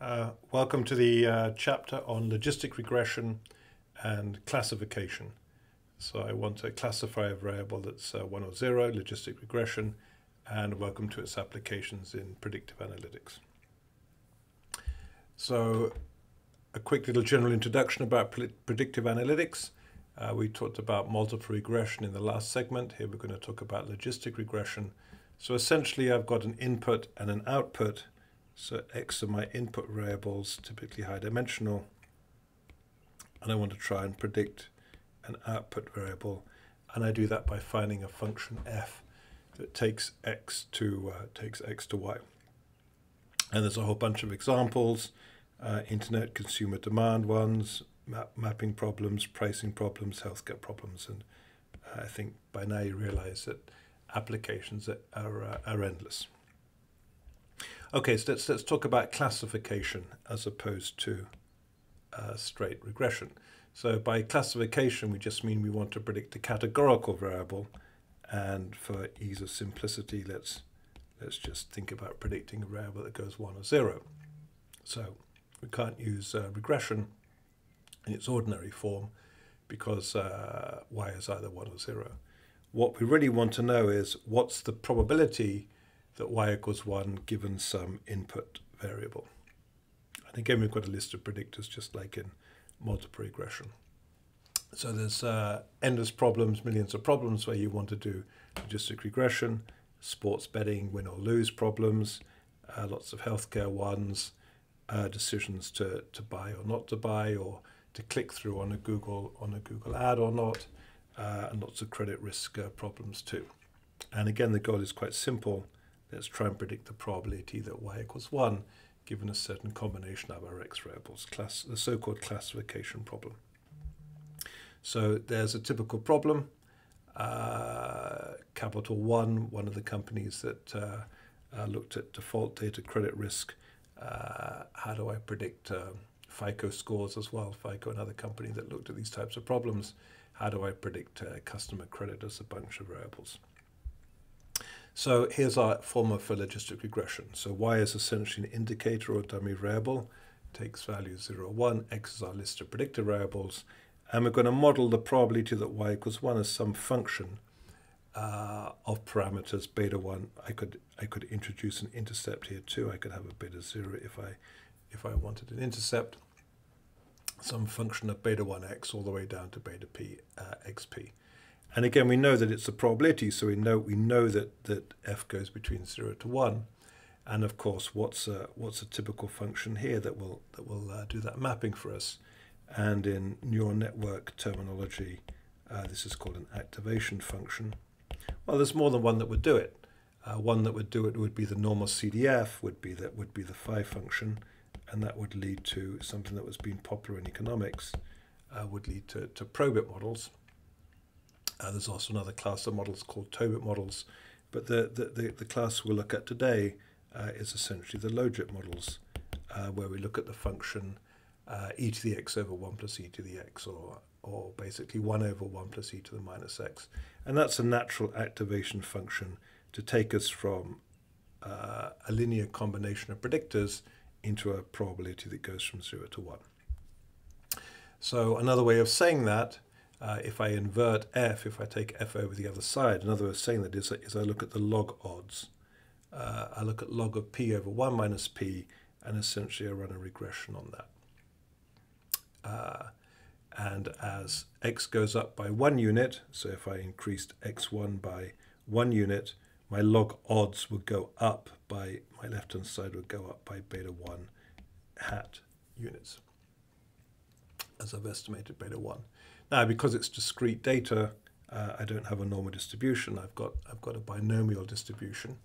Uh, welcome to the uh, chapter on logistic regression and classification. So I want to classify a variable that's uh, 1 or 0, logistic regression, and welcome to its applications in predictive analytics. So a quick little general introduction about predictive analytics. Uh, we talked about multiple regression in the last segment. Here we're going to talk about logistic regression. So essentially I've got an input and an output so x are my input variables, typically high dimensional. And I want to try and predict an output variable. And I do that by finding a function f that takes x to uh, takes x to y. And there's a whole bunch of examples, uh, internet consumer demand ones, map mapping problems, pricing problems, healthcare problems. And uh, I think by now you realize that applications are, are, uh, are endless. Okay, so let's, let's talk about classification as opposed to uh, straight regression. So by classification, we just mean we want to predict a categorical variable. And for ease of simplicity, let's, let's just think about predicting a variable that goes 1 or 0. So we can't use uh, regression in its ordinary form because uh, y is either 1 or 0. What we really want to know is what's the probability that y equals 1 given some input variable. And again, we've got a list of predictors just like in multiple regression. So there's uh, endless problems, millions of problems where you want to do logistic regression, sports betting, win or lose problems, uh, lots of healthcare ones, uh, decisions to, to buy or not to buy, or to click through on a Google on a Google ad or not, uh, and lots of credit risk uh, problems too. And again, the goal is quite simple. Let's try and predict the probability that y equals 1 given a certain combination of our x variables, class, the so-called classification problem. So there's a typical problem. Uh, Capital One, one of the companies that uh, uh, looked at default data credit risk. Uh, how do I predict um, FICO scores as well? FICO, another company that looked at these types of problems. How do I predict uh, customer credit as a bunch of variables? So here's our formula for logistic regression. So y is essentially an indicator or dummy variable, takes value 0 or 1, x is our list of predictor variables, and we're going to model the probability that y equals 1 as some function uh, of parameters beta 1. I could I could introduce an intercept here too. I could have a beta 0 if I if I wanted an intercept. Some function of beta 1x all the way down to beta p uh, xp. And again, we know that it's a probability, so we know we know that that f goes between zero to one. And of course, what's a, what's a typical function here that will that will uh, do that mapping for us? And in neural network terminology, uh, this is called an activation function. Well, there's more than one that would do it. Uh, one that would do it would be the normal CDF, would be that would be the phi function, and that would lead to something that was being popular in economics, uh, would lead to, to probit models. Uh, there's also another class of models called Tobit models, but the, the, the, the class we'll look at today uh, is essentially the logit models, uh, where we look at the function uh, e to the x over 1 plus e to the x, or, or basically 1 over 1 plus e to the minus x. And that's a natural activation function to take us from uh, a linear combination of predictors into a probability that goes from 0 to 1. So another way of saying that uh, if I invert f, if I take f over the other side, another way of saying that is, is I look at the log odds. Uh, I look at log of p over 1 minus p, and essentially I run a regression on that. Uh, and as x goes up by one unit, so if I increased x1 by one unit, my log odds would go up by, my left-hand side would go up by beta 1 hat units, as I've estimated beta 1. Now, because it's discrete data, uh, I don't have a normal distribution. I've got, I've got a binomial distribution.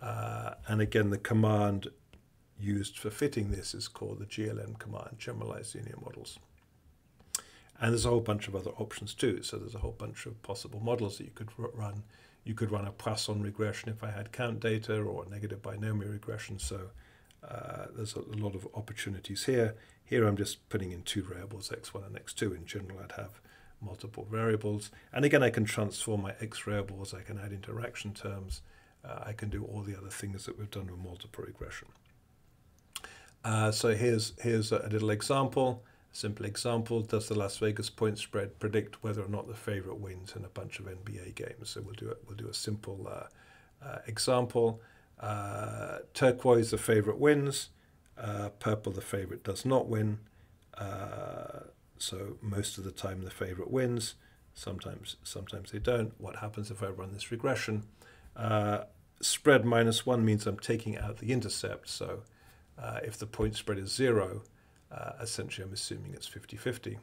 Uh, and again, the command used for fitting this is called the GLM command, Generalized Linear Models. And there's a whole bunch of other options too. So there's a whole bunch of possible models that you could run. You could run a Poisson regression if I had count data or a negative binomial regression. So uh, there's a, a, lot of opportunities here. Here I'm just putting in two variables, x1 and x2. In general, I'd have multiple variables. And again, I can transform my x variables. I can add interaction terms. Uh, I can do all the other things that we've done with multiple regression. Uh, so here's here's a, a little example, a simple example. Does the Las Vegas point spread predict whether or not the favorite wins in a bunch of NBA games? So we'll do it. We'll do a simple uh, uh, example. Uh, turquoise, the favorite wins. Uh, purple, the favorite does not win. Uh, so most of the time, the favorite wins. Sometimes, sometimes they don't. What happens if I run this regression? spread minus one means I'm taking out the intercept. So uh, if the point spread is zero, uh, essentially I'm assuming it's 50-50.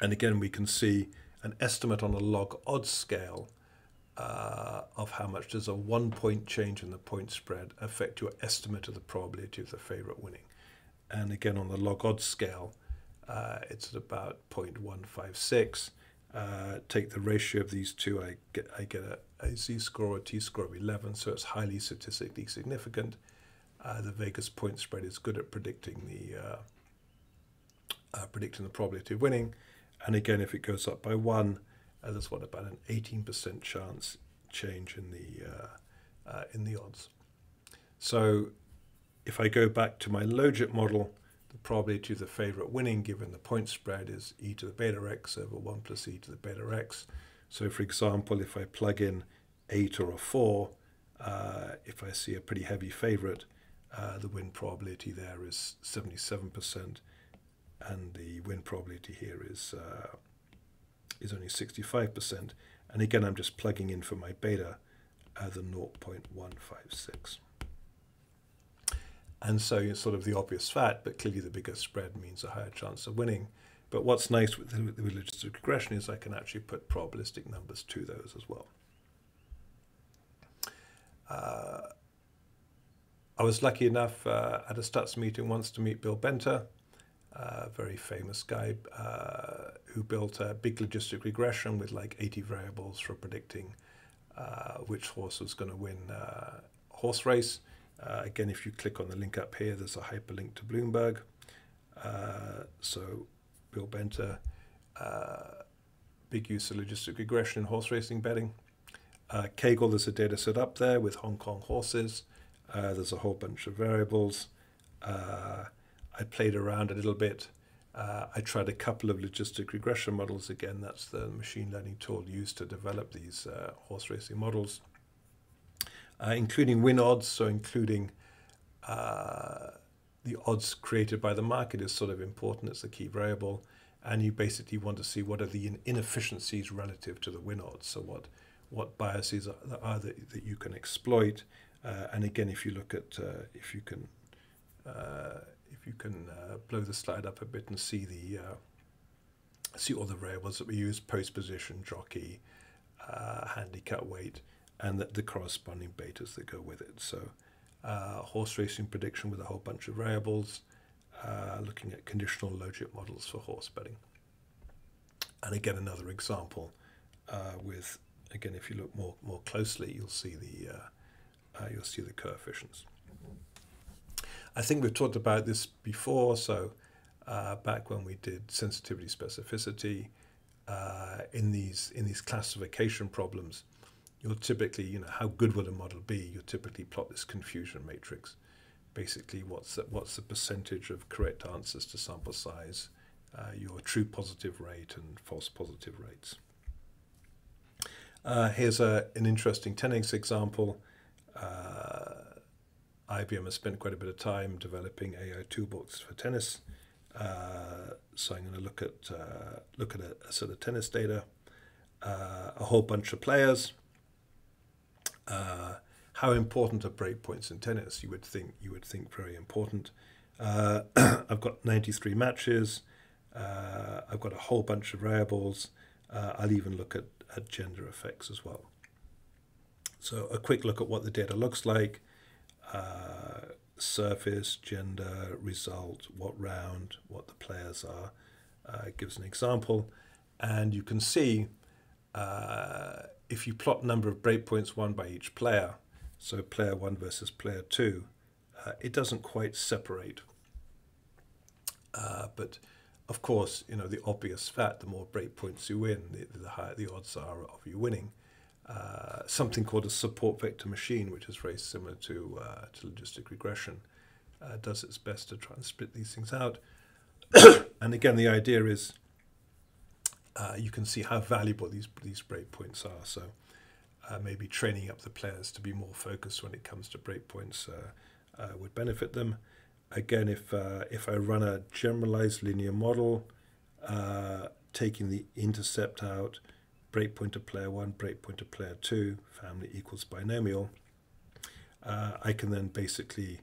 And again, we can see an estimate on a log odds scale uh, of how much does a one point change in the point spread affect your estimate of the probability of the favorite winning. And again, on the log odds scale, uh, it's at about 0.156. Uh, take the ratio of these two, I get, I get a, a z-score or t-score of 11, so it's highly statistically significant. Uh, the Vegas point spread is good at predicting the uh, uh, predicting the probability of winning. And again, if it goes up by one, uh, there's what about an 18% chance change in the uh, uh, in the odds. So if I go back to my logit model, the probability of the favorite winning given the point spread is e to the beta x over 1 plus e to the beta x. So for example, if I plug in 8 or a 4, if I see a pretty heavy favorite, uh, the win probability there is 77%, and the win probability here is uh, is only 65%. And again, I'm just plugging in for my beta uh, the 0.156. And so it's sort of the obvious fact, but clearly the bigger spread means a higher chance of winning. But what's nice with the, logistic regression is I can actually put probabilistic numbers to those as well. Uh, I was lucky enough uh, at a stats meeting once to meet Bill Benter, a very famous guy uh, who built a big logistic regression with like 80 variables for predicting uh, which horse was going to win uh, horse race. Uh, again, if you click on the link up here, there's a hyperlink to Bloomberg. Uh, so Bill Benter, big use of logistic regression in horse racing betting. Kaggle, there's a data set up there with Hong Kong horses. Uh, there's a whole bunch of variables. I played around a little bit. Uh, I tried a couple of logistic regression models. Again, that's the machine learning tool used to develop these uh, horse racing models, uh, including win odds, so including uh, the odds created by the market is sort of important. It's a key variable. And you basically want to see what are the inefficiencies relative to the win odds. So what, what biases are, are that, that you can exploit uh, and again, if you look at, uh, if you can, if you can uh, blow the slide up a bit and see the, uh, see all the variables that we use, post position, jockey, uh, handicap weight, and the, the, corresponding betas that go with it. So horse racing prediction with a whole bunch of variables, looking at conditional logit models for horse betting. And again, another example with, again, if you look more, more closely, you'll see the uh, you'll see the coefficients. I think we've talked about this before, so uh, back when we did sensitivity specificity, uh, in these in these classification problems, you'll typically, you know, how good will a model be? You'll typically plot this confusion matrix. Basically, what's the, what's the percentage of correct answers to sample size, uh, your true positive rate and false positive rates. Uh, here's a, an interesting 10x example uh, IBM has spent quite a bit of time developing AI toolbox for tennis. Uh, so I'm going to look at uh, look at a, a, sort of tennis data, uh, a whole bunch of players. Uh, how important are breakpoints in tennis? You would think you would think very important. Uh, I've got 93 matches. I've got a whole bunch of variables. I'll even look at, at gender effects as well. So a quick look at what the data looks like, uh, surface, gender, result, what round, what the players are, uh, gives an example. And you can see uh, if you plot number of breakpoints won by each player, so player one versus player two, uh, it doesn't quite separate. Uh, but of course, you know, the obvious fact, the more breakpoints you win, the, the higher the odds are of you winning. Uh, something called a support vector machine, which is very similar to, uh, to logistic regression. uh, does its best to try and split these things out. and again, the idea is uh, you can see how valuable these these breakpoints are. So uh, maybe training up the players to be more focused when it comes to breakpoints uh, would benefit them. Again, if if I run a generalized linear model, taking the intercept out, breakpoint of player one, breakpoint of player two, family equals binomial, uh, I can then basically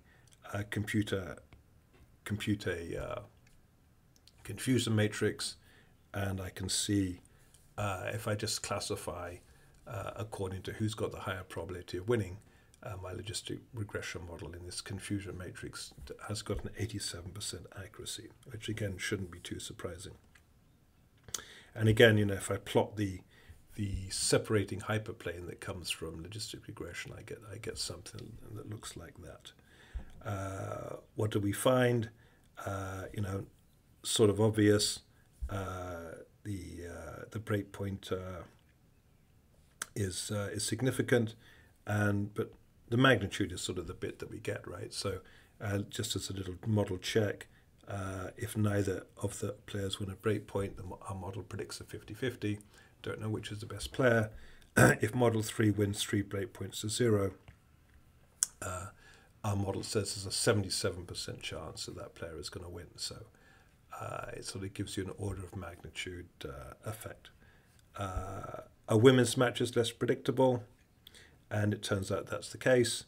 compute a compute a confusion matrix, and I can see if I just classify uh, according to who's got the higher probability of winning. Uh, my logistic regression model in this confusion matrix has got an 87% accuracy, which again shouldn't be too surprising. And again, you know, if I plot the the separating hyperplane that comes from logistic regression, I get I get something that looks like that. Uh, what do we find? Uh, you know, sort of obvious. Uh, the uh, the breakpoint uh, is uh, is significant, and but the magnitude is sort of the bit that we get right. So uh, just as a little model check, if neither of the players win a breakpoint, our model predicts a 50-50. Don't know which is the best player. if model three wins three breakpoints to zero, uh, our model says there's a 77% chance that that player is going to win. So uh, it sort of gives you an order of magnitude uh, effect. Uh, a women's match is less predictable, and it turns out that's the case.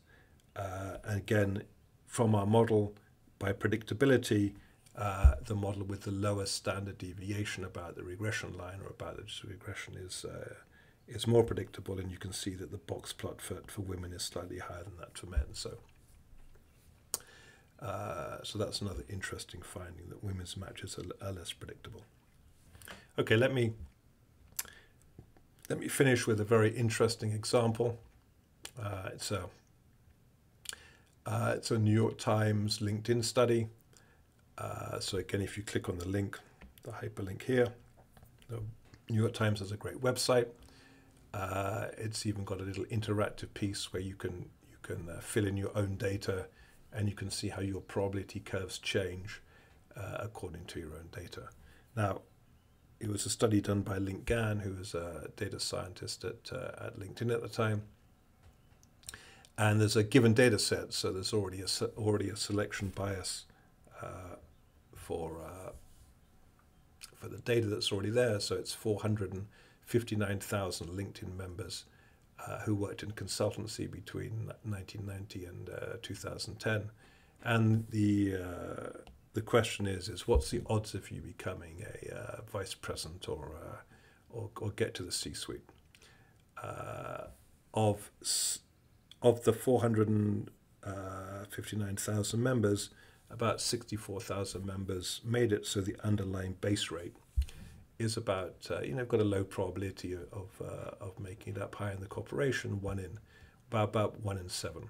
Uh, again, from our model, by predictability, uh, the model with the lowest standard deviation about the regression line or about the regression is uh, is more predictable, and you can see that the box plot for, for women is slightly higher than that for men. So, uh, so that's another interesting finding that women's matches are, are less predictable. Okay, let me let me finish with a very interesting example. Uh, it's a uh, it's a New York Times LinkedIn study. Uh, so again, if you click on the link, the hyperlink here, the New York Times has a great website. Uh, it's even got a little interactive piece where you can you can uh, fill in your own data, and you can see how your probability curves change uh, according to your own data. Now, it was a study done by Link Gan, who was a data scientist at, uh, at LinkedIn at the time. And there's a given data set, so there's already a, already a selection bias uh, for, uh, for the data that's already there. So it's 459,000 LinkedIn members uh, who worked in consultancy between 1990 and uh, 2010. And the uh, the question is is what's the odds of you becoming a uh, vice president or, uh, or, or get to the C-suite uh, of of the 459,000 uh, members about 64,000 members made it so the underlying base rate is about uh, you know got a low probability of uh, of making it up high in the corporation one in about, about one in seven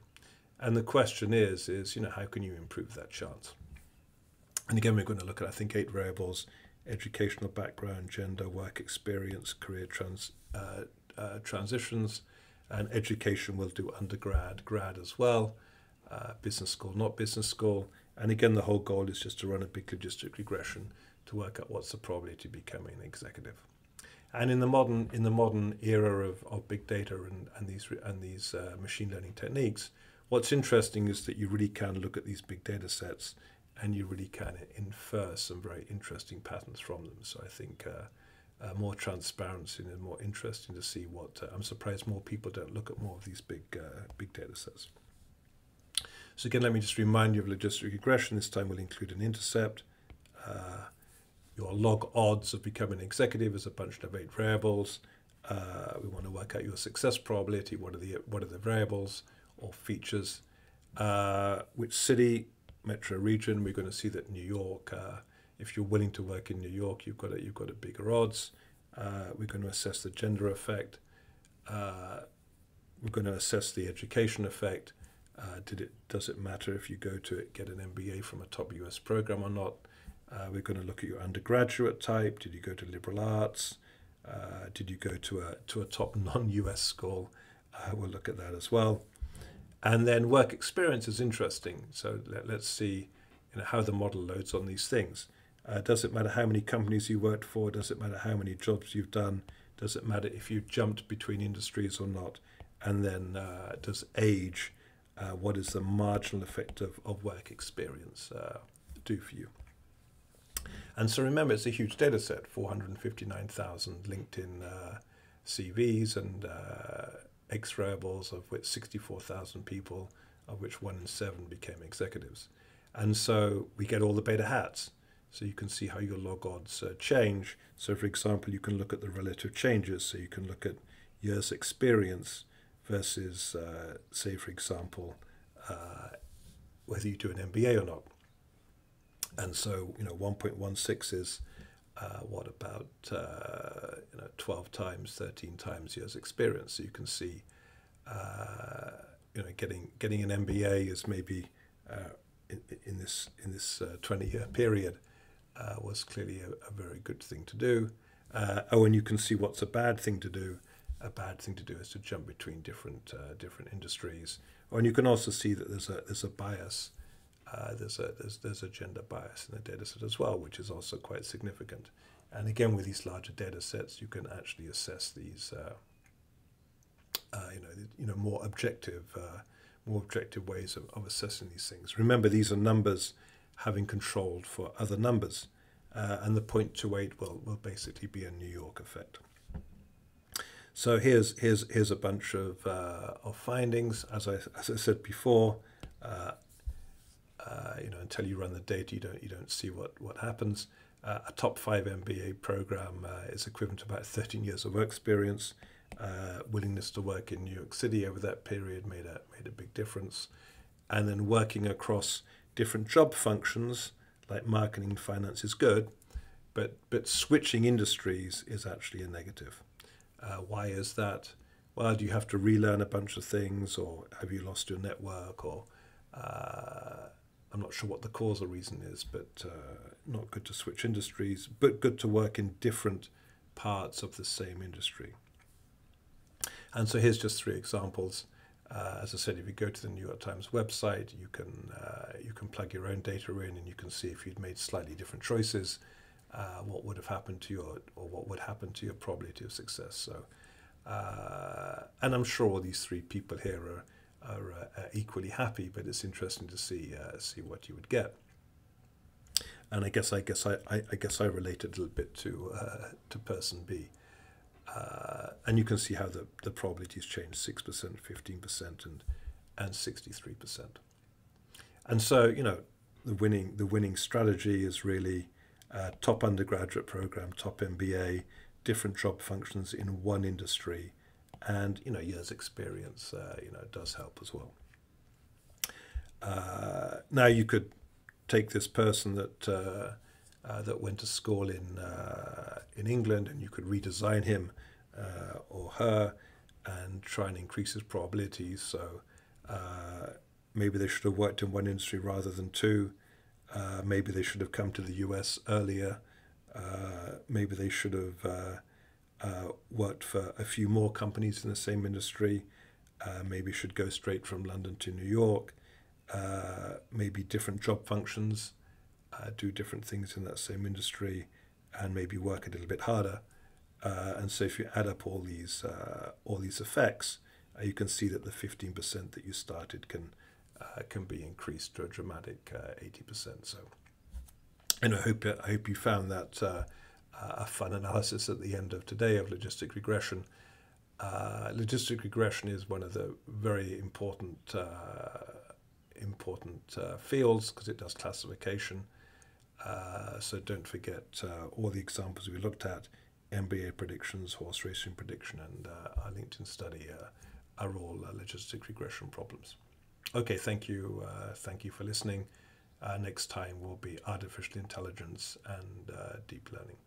and the question is is you know how can you improve that chance and again, we're going to look at, I think, eight variables educational background, gender, work experience, career trans, uh, uh, transitions, and education will do undergrad, grad as well, uh, business school, not business school. And again, the whole goal is just to run a big logistic regression to work out what's the probability of becoming an executive. And in the modern in the modern era of, of big data and, and these and these uh, machine learning techniques, what's interesting is that you really can look at these big data sets and you really can infer some very interesting patterns from them. So I think uh, uh, more transparency and more interesting to see what. Uh, I'm surprised more people don't look at more of these big uh, big data sets. So again, let me just remind you of logistic regression. This time we'll include an intercept. Uh, your log odds of becoming an executive is a bunch of eight variables. Uh, we want to work out your success probability. What are the what are the variables or features? which city metro region. We're going to see that New York, uh, if you're willing to work in New York, you've got a, you've got a bigger odds. Uh, we're going to assess the gender effect. Uh, we're going to assess the education effect. Uh, did it does it matter if you go to get an MBA from a top US program or not? Uh, we're going to look at your undergraduate type. Did you go to liberal arts? Uh, did you go to a to a top non-US school? we'll look at that as well. And then work experience is interesting. So let, us see you know, how the model loads on these things. Uh, does it matter how many companies you worked for? Does it matter how many jobs you've done? Does it matter if you jumped between industries or not? And then uh, does age, uh, what is the marginal effect of, of work experience uh, do for you? And so remember, it's a huge data set 459,000 LinkedIn uh, CVs and uh, X-rayables, of which 64,000 people, of which one in seven became executives. And so we get all the beta hats. So you can see how your log odds uh, change. So for example, you can look at the relative changes. So you can look at years experience versus, uh, say, for example, uh, whether you do an MBA or not. And so, you know, 1.16 is uh, what about uh, you know 12 times, 13 times years experience. So you can see, uh, you know, getting getting an MBA is maybe uh, in, in, this in this 20 year period was clearly a, a, very good thing to do. Oh, and you can see what's a bad thing to do. A bad thing to do is to jump between different uh, different industries. And you can also see that there's a there's a bias. Uh, there's a there's, there's a gender bias in the data set as well, which is also quite significant. And again, with these larger data sets, you can actually assess these, uh, uh, you know, you know, more objective, more objective ways of, of assessing these things. Remember, these are numbers having controlled for other numbers. Uh, and the 0.28 will, will basically be a New York effect. So here's here's here's a bunch of uh, of findings. As I as I said before, uh, uh, you know, until you run the data, you don't you don't see what what happens. Uh, a top five MBA program uh, is equivalent to about 13 years of work experience. Uh, willingness to work in New York City over that period made a made a big difference, and then working across different job functions like marketing finance is good, but but switching industries is actually a negative. Uh, why is that? Well, do you have to relearn a bunch of things, or have you lost your network, or uh, I'm not sure what the causal reason is, but uh, not good to switch industries, but good to work in different parts of the same industry. And so here's just three examples. Uh, as I said, if you go to the New York Times website, you can uh, you can plug your own data in, and you can see if you'd made slightly different choices, uh, what would have happened to your or what would happen to your probability of success. So, uh, and I'm sure all these three people here are are uh, equally happy, but it's interesting to see uh, see what you would get. And I guess I guess I, I, I guess I relate a little bit to to person B. Uh, and you can see how the, the probabilities change 6%, 15%, and, and 63%. And so, you know, the winning, the winning strategy is really uh, top undergraduate program, top MBA, different job functions in one industry, and, you know, years experience, uh, you know, does help as well. Uh, now you could take this person that uh, uh, that went to school in uh, in England, and you could redesign him or her and try and increase his probabilities. So maybe they should have worked in one industry rather than two. Uh, maybe they should have come to the US earlier. maybe they should have worked for a few more companies in the same industry. maybe should go straight from London to New York. Uh, maybe different job functions, uh, do different things in that same industry, and maybe work a little bit harder. Uh, and so if you add up all these uh, all these effects, uh, you can see that the 15% that you started can uh, can be increased to a dramatic 80%. So, and I hope I hope you found that a fun analysis at the end of today of logistic regression. Uh, logistic regression is one of the very important uh, important uh, fields because it does classification. so don't forget all the examples we looked at NBA predictions, horse racing prediction, and uh, our LinkedIn study uh, are all uh, logistic regression problems. Okay, thank you. Uh, thank you for listening. Uh, next time will be artificial intelligence and uh, deep learning.